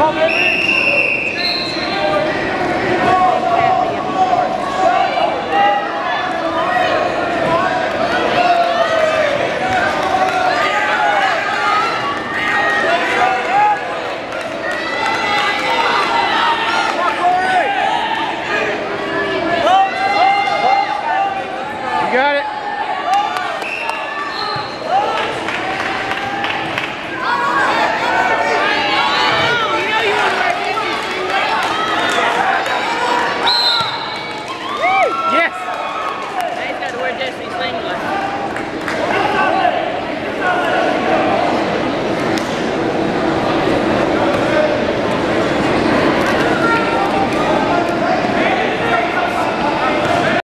Come in. got it.